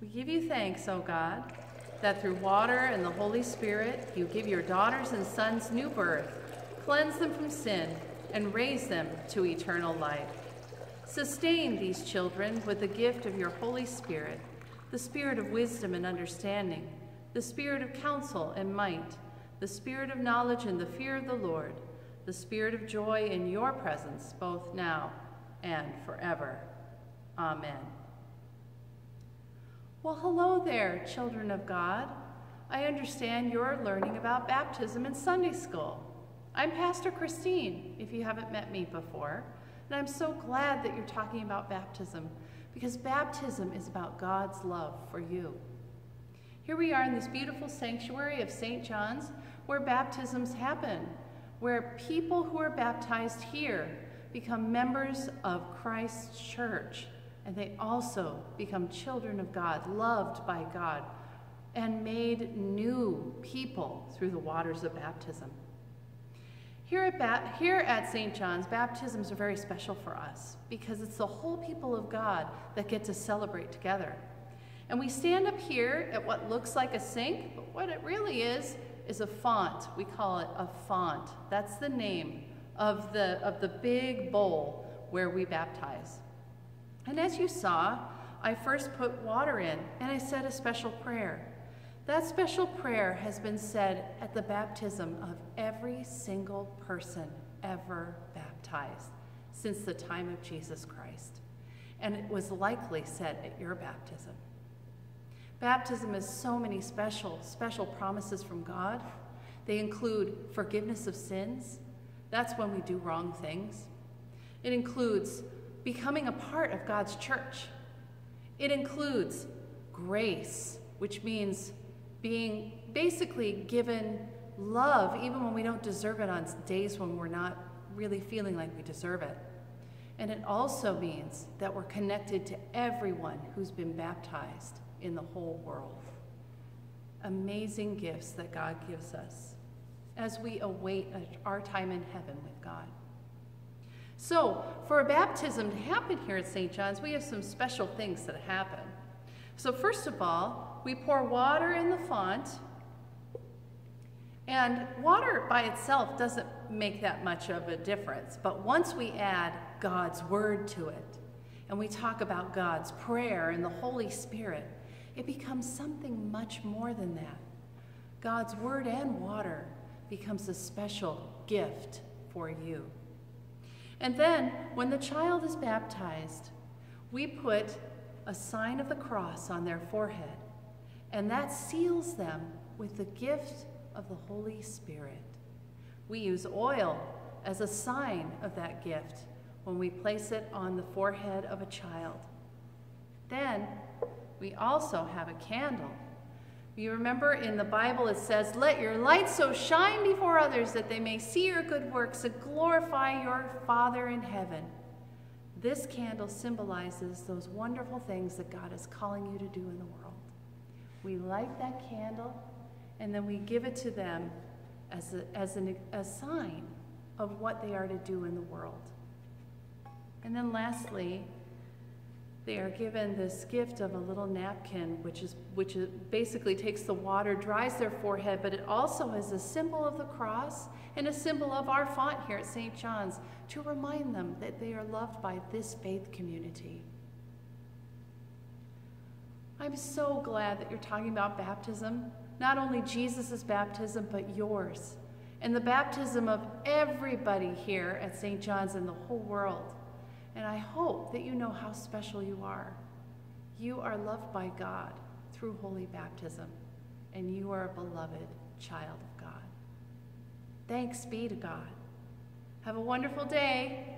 We give you thanks, O God, that through water and the Holy Spirit you give your daughters and sons new birth, cleanse them from sin, and raise them to eternal life. Sustain these children with the gift of your Holy Spirit, the spirit of wisdom and understanding, the spirit of counsel and might, the spirit of knowledge and the fear of the Lord, the spirit of joy in your presence, both now and forever. Amen. Well, hello there, children of God. I understand you're learning about baptism in Sunday school. I'm Pastor Christine, if you haven't met me before, and I'm so glad that you're talking about baptism because baptism is about God's love for you. Here we are in this beautiful sanctuary of St. John's where baptisms happen, where people who are baptized here become members of Christ's church, and they also become children of God, loved by God, and made new people through the waters of baptism. Here at, here at St. John's, baptisms are very special for us because it's the whole people of God that get to celebrate together. And we stand up here at what looks like a sink, but what it really is is a font. We call it a font. That's the name of the, of the big bowl where we baptize. And as you saw, I first put water in and I said a special prayer. That special prayer has been said at the baptism of every single person ever baptized since the time of Jesus Christ. And it was likely said at your baptism. Baptism has so many special, special promises from God. They include forgiveness of sins. That's when we do wrong things. It includes becoming a part of God's church. It includes grace, which means being basically given love even when we don't deserve it on days when we're not really feeling like we deserve it. And it also means that we're connected to everyone who's been baptized in the whole world. Amazing gifts that God gives us as we await our time in heaven with God. So, for a baptism to happen here at St. John's, we have some special things that happen. So, first of all, we pour water in the font. And water by itself doesn't make that much of a difference. But once we add God's word to it, and we talk about God's prayer and the Holy Spirit, it becomes something much more than that. God's word and water becomes a special gift for you. And then, when the child is baptized, we put a sign of the cross on their forehead, and that seals them with the gift of the Holy Spirit. We use oil as a sign of that gift when we place it on the forehead of a child. Then, we also have a candle you remember in the Bible it says, Let your light so shine before others that they may see your good works and glorify your Father in heaven. This candle symbolizes those wonderful things that God is calling you to do in the world. We light that candle and then we give it to them as a, as an, a sign of what they are to do in the world. And then lastly, they are given this gift of a little napkin, which is which is basically takes the water, dries their forehead, but it also is a symbol of the cross and a symbol of our font here at St. John's to remind them that they are loved by this faith community. I'm so glad that you're talking about baptism, not only Jesus' baptism, but yours, and the baptism of everybody here at St. John's and the whole world. And I hope that you know how special you are. You are loved by God through holy baptism, and you are a beloved child of God. Thanks be to God. Have a wonderful day.